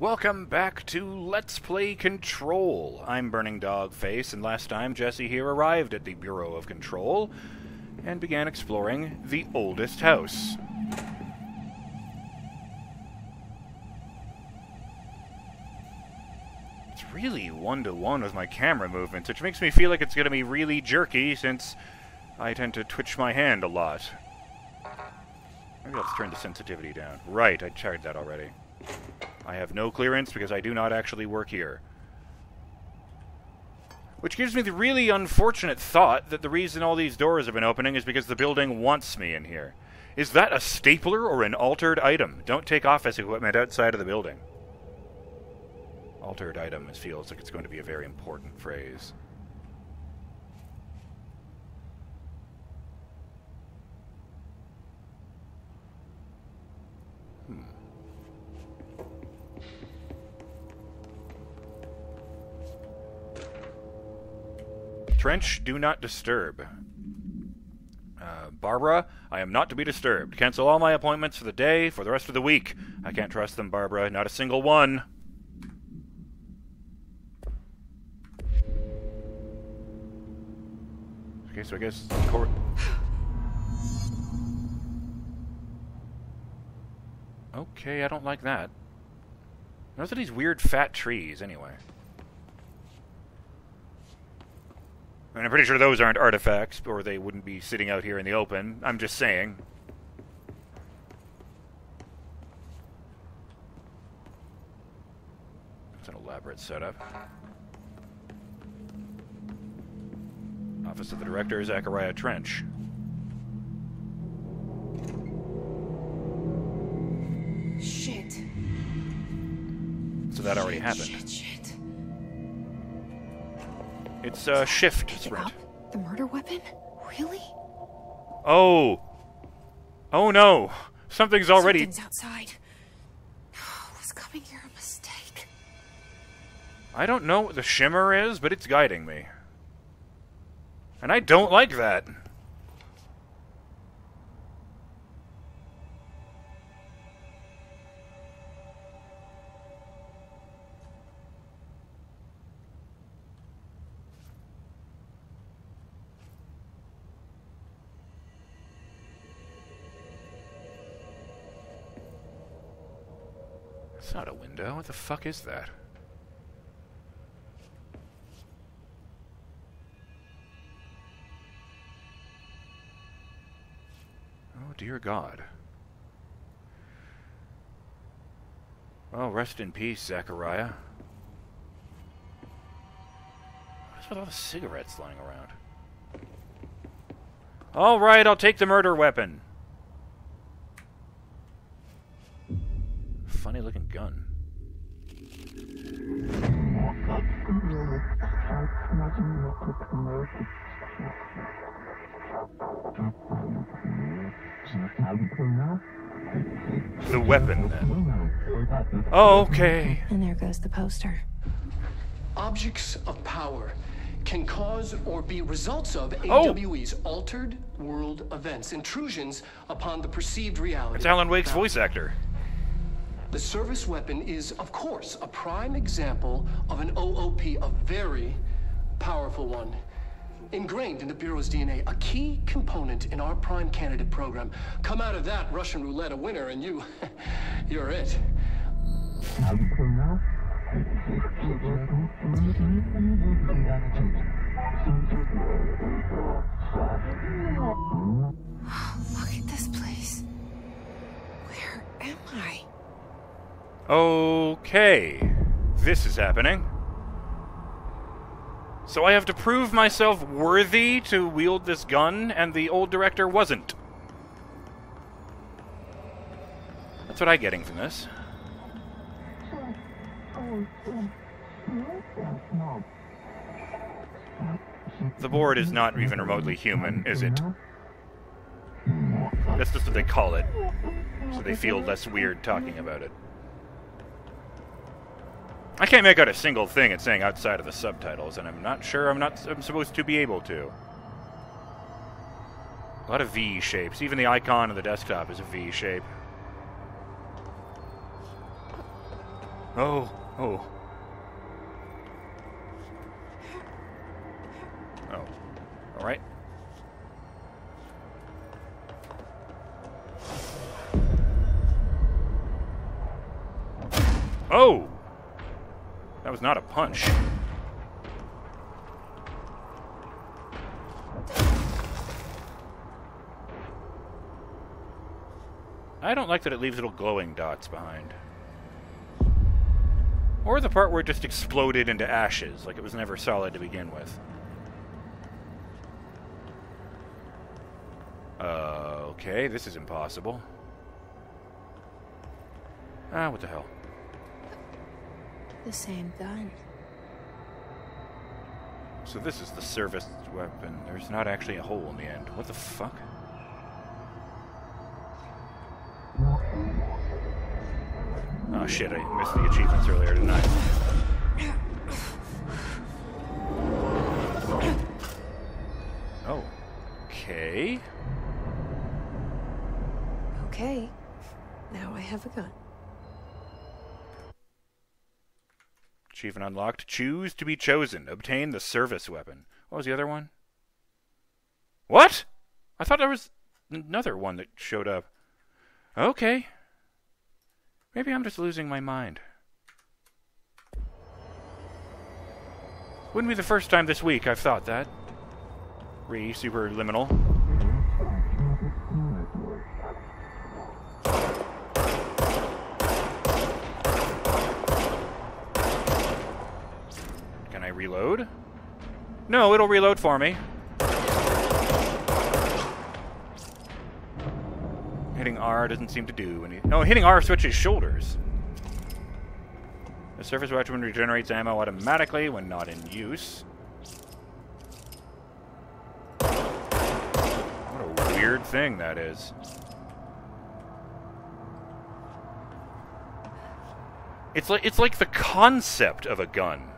Welcome back to Let's Play Control. I'm Burning Dog Face, and last time Jesse here arrived at the Bureau of Control and began exploring the oldest house. It's really one to one with my camera movements, which makes me feel like it's going to be really jerky since I tend to twitch my hand a lot. Maybe let's turn the sensitivity down. Right, I tried that already. I have no clearance because I do not actually work here. Which gives me the really unfortunate thought that the reason all these doors have been opening is because the building wants me in here. Is that a stapler or an altered item? Don't take office equipment outside of the building. Altered item feels like it's going to be a very important phrase. Trench, do not disturb. Uh, Barbara, I am not to be disturbed. Cancel all my appointments for the day, for the rest of the week. I can't trust them, Barbara. Not a single one. Okay, so I guess... Cor okay, I don't like that. Those are these weird fat trees, anyway. I mean, I'm pretty sure those aren't artifacts, or they wouldn't be sitting out here in the open. I'm just saying. It's an elaborate setup. Office of the Director, Zachariah Trench. Shit. So that already happened. Shit, shit. It's uh, shift Pick sprint. up? The murder weapon? Really? Oh! Oh no! Something's already... Something's outside. Was coming here a mistake? I don't know what the shimmer is, but it's guiding me. And I don't like that. It's not a window. What the fuck is that? Oh, dear God. Well, rest in peace, Zachariah. What's with all the cigarettes lying around? All right, I'll take the murder weapon. Funny looking gun. The weapon, then. Okay. And there goes the poster. Objects of power can cause or be results of Oh. AWE's altered world events, intrusions upon the perceived reality. It's Alan Wake's voice actor. The service weapon is, of course, a prime example of an OOP, a very powerful one. Ingrained in the Bureau's DNA, a key component in our prime candidate program. Come out of that Russian roulette a winner, and you, you're it. Look at this place. Where am I? Okay. This is happening. So I have to prove myself worthy to wield this gun, and the old director wasn't. That's what I'm getting from this. The board is not even remotely human, is it? That's just what they call it. So they feel less weird talking about it. I can't make out a single thing it's saying outside of the subtitles, and I'm not sure I'm not I'm supposed to be able to. A lot of V shapes. Even the icon on the desktop is a V shape. Oh, oh. Oh. Alright. Oh! That was not a punch. I don't like that it leaves little glowing dots behind. Or the part where it just exploded into ashes, like it was never solid to begin with. Uh, okay, this is impossible. Ah, what the hell. The same gun. So this is the service weapon. There's not actually a hole in the end. What the fuck? Oh shit, I missed the achievements earlier tonight. Oh. Okay. Okay. Now I have a gun. Achievement unlocked. Choose to be chosen. Obtain the service weapon. What was the other one? What? I thought there was another one that showed up. Okay. Maybe I'm just losing my mind. Wouldn't be the first time this week I've thought that. Re superliminal. Can I reload? No, it'll reload for me. Hitting R doesn't seem to do any. No, hitting R switches shoulders. The service weapon regenerates ammo automatically when not in use. What a weird thing that is. It's like it's like the concept of a gun.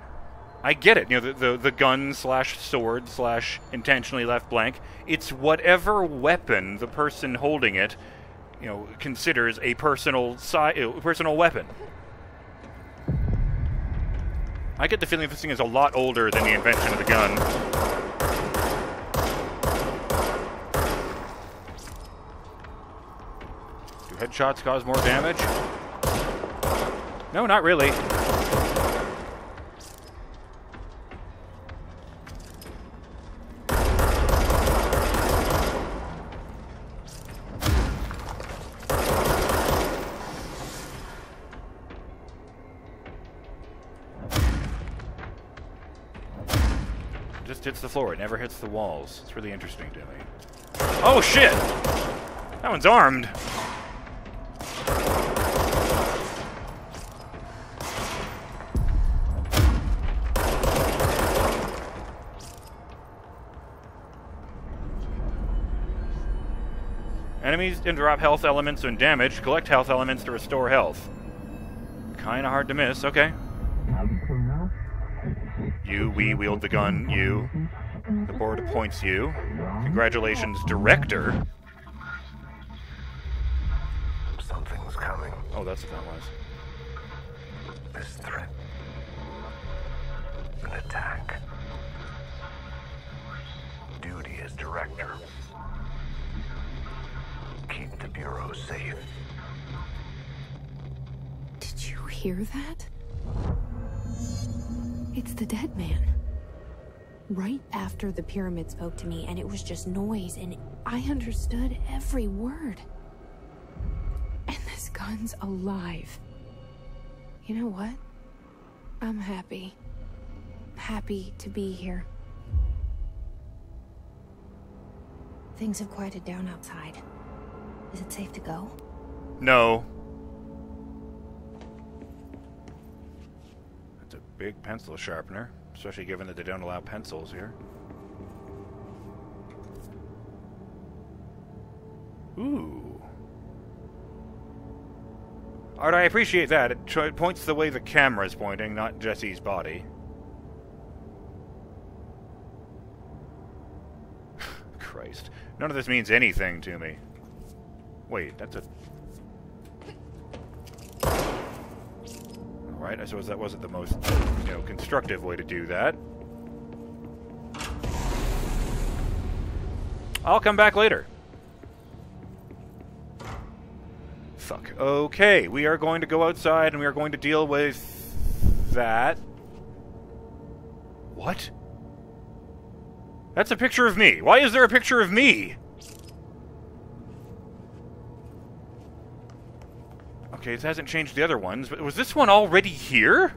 I get it. You know, the the, the gun slash sword slash intentionally left blank. It's whatever weapon the person holding it, you know, considers a personal si- personal weapon. I get the feeling this thing is a lot older than the invention of the gun. Do headshots cause more damage? No, not really. The floor. It never hits the walls. It's really interesting to me. Oh shit! That one's armed. Enemies can drop health elements when damaged. Collect health elements to restore health. Kinda hard to miss. Okay. You, we wield the gun. You. The board appoints you. Congratulations, director. Something's coming. Oh, that's what that was. This threat. An attack. Duty as director. Keep the Bureau safe. Did you hear that? It's the dead man. Right after the pyramid spoke to me, and it was just noise, and I understood every word. And this gun's alive. You know what? I'm happy. Happy to be here. Things have quieted down outside. Is it safe to go? No. That's a big pencil sharpener, especially given that they don't allow pencils here. Ooh. Art, I appreciate that. It, it points the way the camera's pointing, not Jesse's body. Christ. None of this means anything to me. Wait, that's a... Right, I suppose that wasn't the most, you know, constructive way to do that. I'll come back later. Fuck. Okay, we are going to go outside and we are going to deal with that. What? That's a picture of me. Why is there a picture of me? Okay, it hasn't changed the other ones, but was this one already here?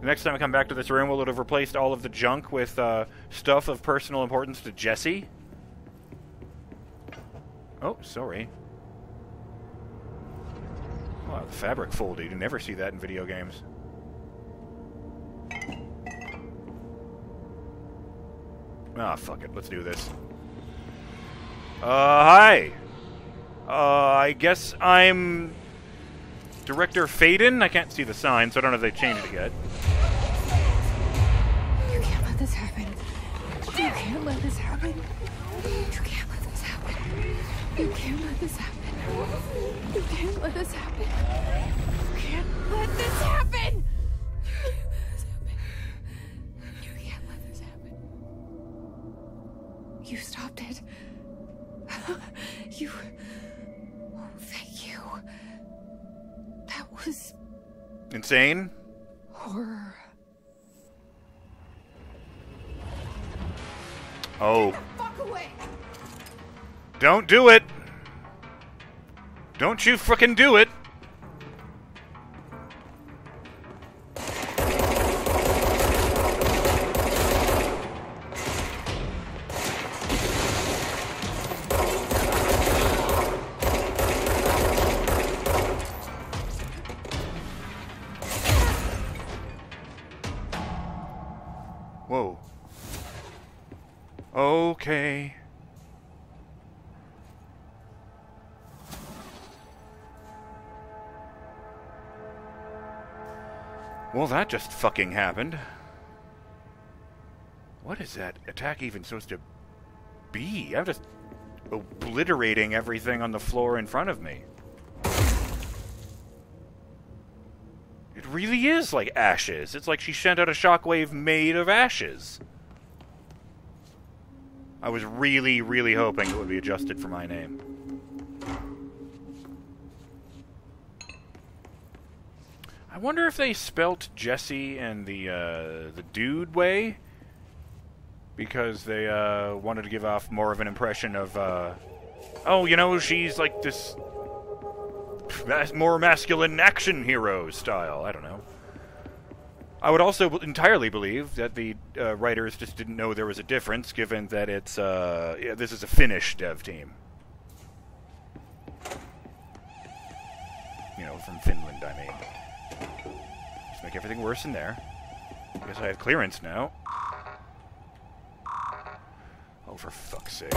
The next time I come back to this room, we'll have replaced all of the junk with uh, stuff of personal importance to Jesse? Oh, sorry. Wow, the fabric folded. You never see that in video games. Ah, fuck it. Let's do this. Uh, hi. Uh, I guess I'm Director Faden. I can't see the sign, so I don't know if they've changed it yet. You can't let this happen. You can't let this happen. You can't let this happen. You can't let this happen. You can't let this happen. You can't let this happen. You. Oh, thank you. That was Insane? horror. Oh. Fuck away. Don't do it! Don't you frickin' do it! Whoa. Okay. Well, that just fucking happened. What is that attack even supposed to be? I'm just obliterating everything on the floor in front of me. It really is like ashes. It's like she sent out a shockwave made of ashes. I was really, really hoping it would be adjusted for my name. I wonder if they spelt Jesse and the uh, the dude way because they uh, wanted to give off more of an impression of, uh, oh, you know, she's like this mas- more masculine action hero style. I don't know. I would also entirely believe that the uh, writers just didn't know there was a difference, given that it's uh, yeah, this is a Finnish dev team. You know, from Finland, I mean. Just make everything worse in there. I guess I have clearance now. Oh, for fuck's sake.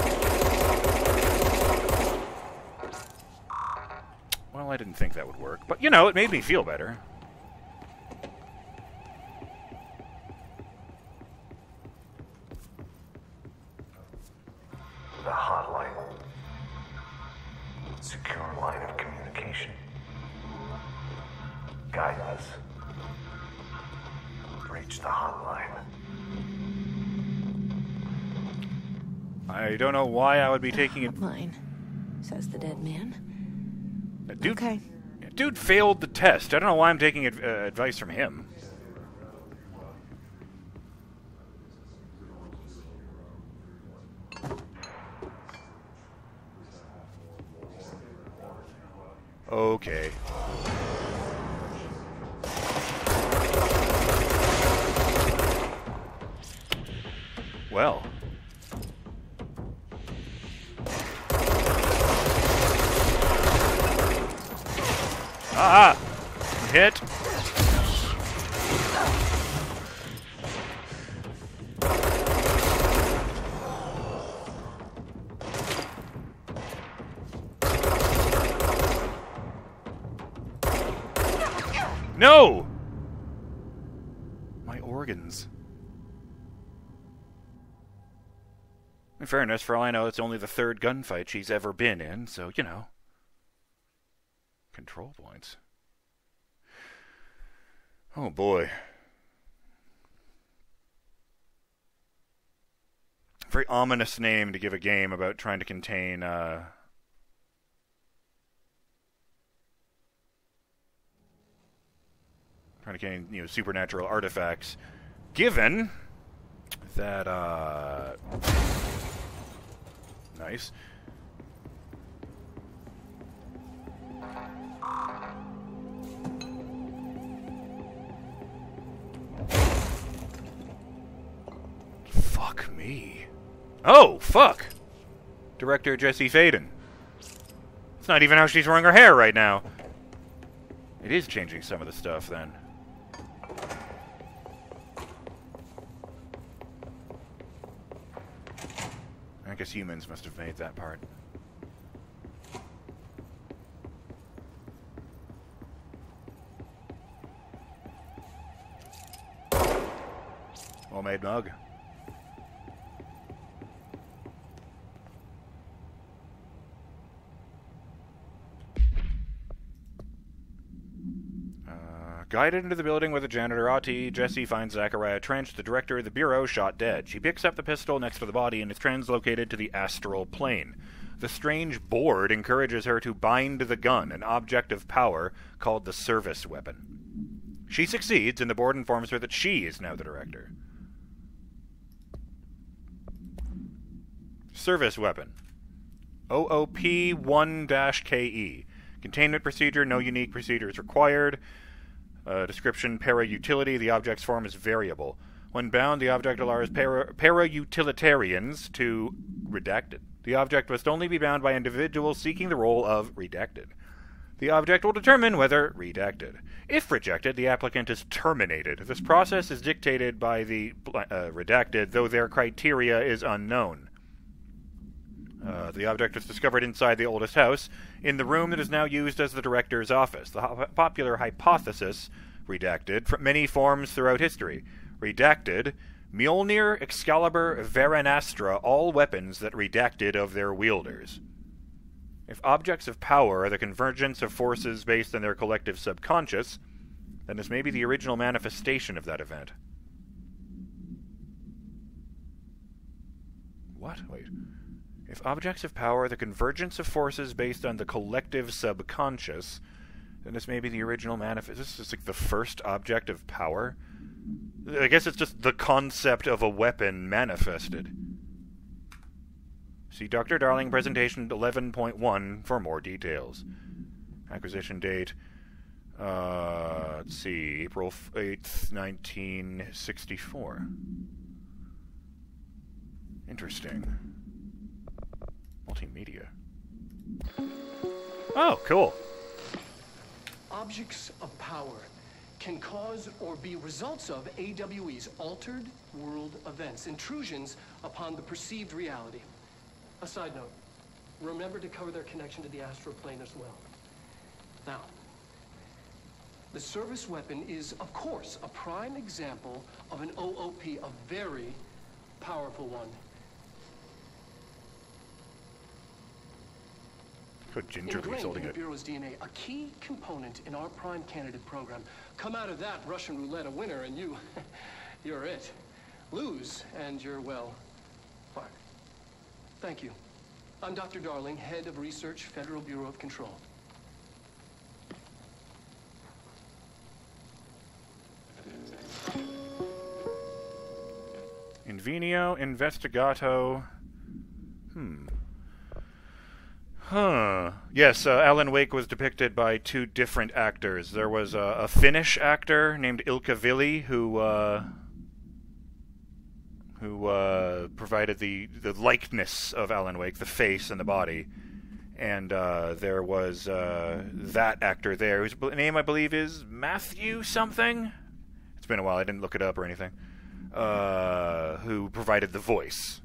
Well, I didn't think that would work. But, you know, it made me feel better. The hotline. Secure line of communication. Guidance. Reach the hotline. I don't know why I would be taking it. Mine, says the dead man. Dude, Okay. dude failed the test. I don't know why I'm taking uh, advice from him. Okay. Well. Ah! Hit. No! My organs. In fairness, for all I know, it's only the third gunfight she's ever been in, so, you know. Control points. Oh boy. Very ominous name to give a game about trying to contain uh, trying to contain you know supernatural artifacts. Given that uh nice. Fuck me. Oh, fuck! Director Jesse Faden. It's not even how she's wearing her hair right now. It is changing some of the stuff then. I guess humans must have made that part. Well made mug. Guided into the building with the janitor Ahti, Jesse finds Zachariah Trench, the director of the bureau, shot dead. She picks up the pistol next to the body and is translocated to the astral plane. The strange board encourages her to bind the gun, an object of power called the service weapon. She succeeds, and the board informs her that she is now the director. Service weapon. OOP 1 KE. Containment procedure, no unique procedure is required. Uh, description para utility, the object's form is variable. When bound, the object allows para, utilitarians to redacted. The object must only be bound by individuals seeking the role of redacted. The object will determine whether redacted. If rejected, the applicant is terminated. This process is dictated by the uh, redacted, though their criteria is unknown. Uh, the object was discovered inside the oldest house, in the room that is now used as the director's office. The ho- popular hypothesis, redacted, from many forms throughout history. Redacted, Mjolnir, Excalibur, Varunastra, all weapons that redacted of their wielders. If objects of power are the convergence of forces based on their collective subconscious, then this may be the original manifestation of that event. What? Wait. If objects of power are the convergence of forces based on the collective subconscious, then this may be the original manifest. This is like the first object of power. I guess it's just the concept of a weapon manifested. See Dr. Darling presentation 11.1 for more details. Acquisition date. Uh, let's see, April 8th, 1964. Interesting multimedia. Oh, cool. Objects of power can cause or be results of AWE's altered world events, intrusions upon the perceived reality. A side note, remember to cover their connection to the astral plane as well. Now, the service weapon is, of course, a prime example of an OOP, a very powerful one. Could Ginger Ingrained holding in the it? Bureau's DNA, a key component in our prime candidate program. Come out of that Russian roulette a winner, and you, you're it. Lose, and you're, well, fired. Thank you. I'm Dr. Darling, head of research, Federal Bureau of Control. Invenio Investigato. Hmm. Huh. Yes, uh, Alan Wake was depicted by two different actors. There was a, a Finnish actor named Ilkka Villi who uh, who uh, provided the the likeness of Alan Wake, the face and the body. And uh, there was uh, that actor there, whose name I believe is Matthew something. It's been a while. I didn't look it up or anything. Uh, who provided the voice?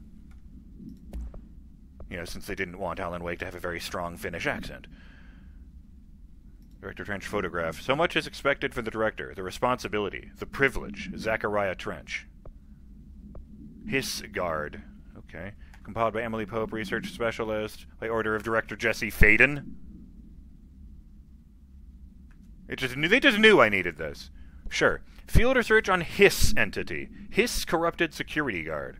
You know, since they didn't want Alan Wake to have a very strong Finnish accent. Director Trench photograph. So much is expected from the director, the responsibility, the privilege. Zachariah Trench. Hiss Guard. Okay. Compiled by Emily Pope, research specialist, by order of director Jesse Faden. It just knew, they just knew I needed this. Sure. Field research on Hiss entity. Hiss corrupted security guard.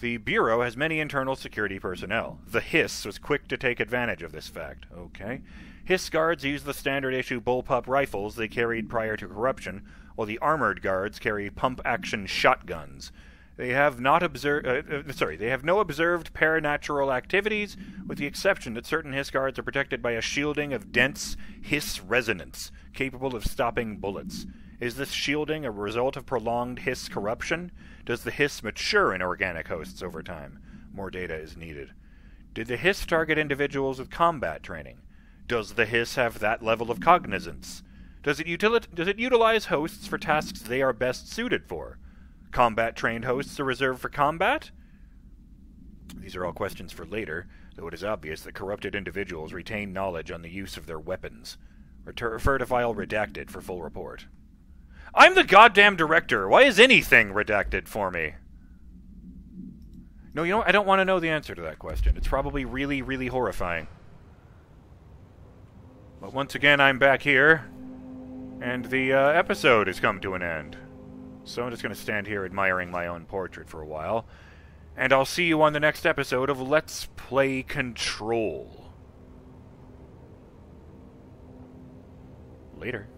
The Bureau has many internal security personnel. The Hiss was quick to take advantage of this fact. Okay. Hiss guards use the standard issue bullpup rifles they carried prior to corruption, while the armored guards carry pump action shotguns. They have not observed. Uh, uh, sorry, they have no observed paranatural activities, with the exception that certain Hiss guards are protected by a shielding of dense Hiss resonance, capable of stopping bullets. Is this shielding a result of prolonged Hiss corruption? Does the Hiss mature in organic hosts over time? More data is needed. Did the Hiss target individuals with combat training? Does the Hiss have that level of cognizance? Does it, utili- does it utilize hosts for tasks they are best suited for? Combat trained hosts are reserved for combat? These are all questions for later, though it is obvious that corrupted individuals retain knowledge on the use of their weapons. Refer to file redacted for full report. I'm the goddamn director. Why is anything redacted for me? No, you know, I don't want to know the answer to that question. It's probably really, really horrifying. But once again, I'm back here, and the uh, episode has come to an end. So I'm just going to stand here admiring my own portrait for a while. And I'll see you on the next episode of Let's Play Control. Later.